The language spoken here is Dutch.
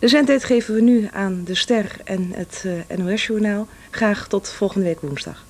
De zendtijd geven we nu aan de Ster en het eh, NOS-journaal. Graag tot volgende week woensdag.